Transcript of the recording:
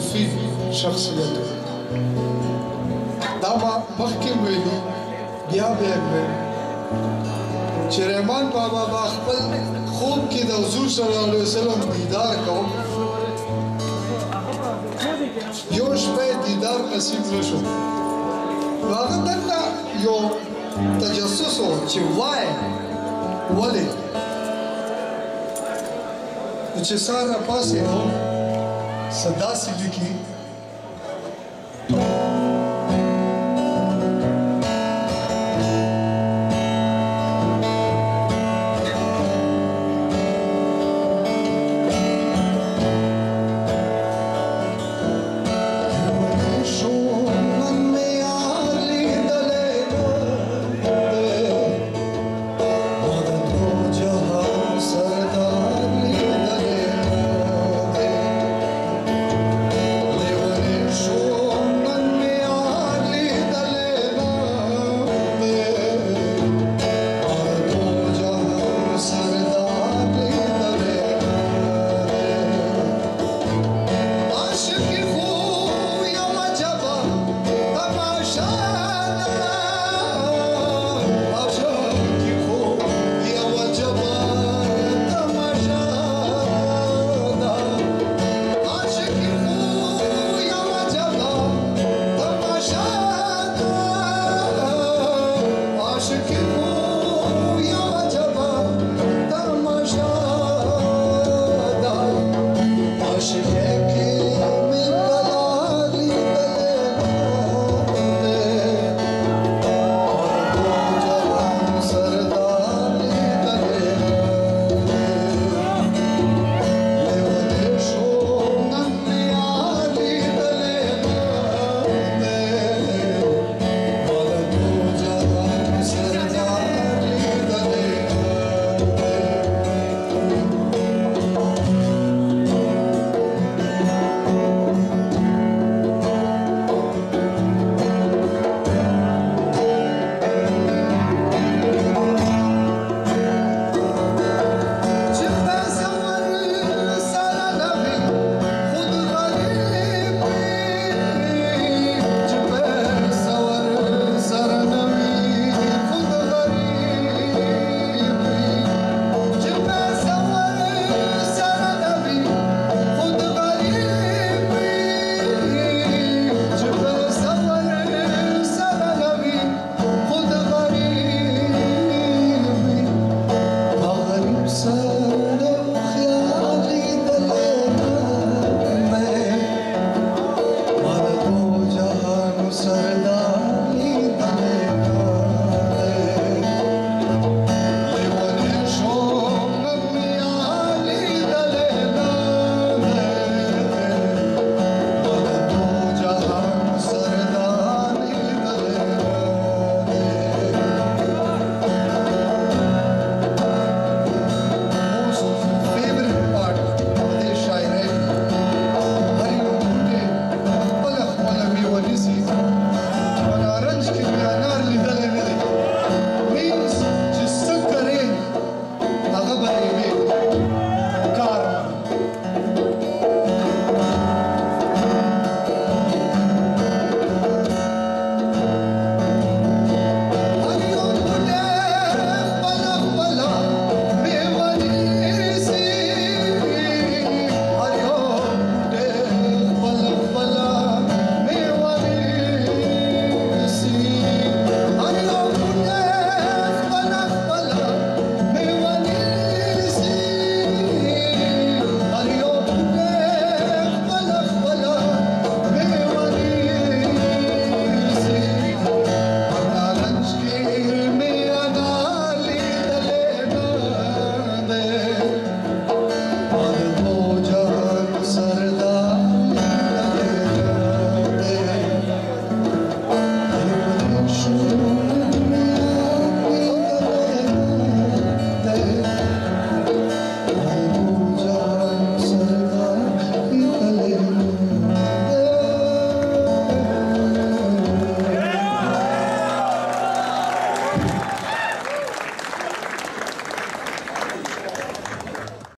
صوفي شخصیت دا ما مخکې ویلي بیا بیا چې رحمان بابا با خپل خوب کې د حضور صلی الله علیه وسلم دیدار کوم یو شپه دیدار نصیب نشو نو هغه دلته یو تجسس و چې وای ولې چې ساره پاسې نو सदा सिद्दीकी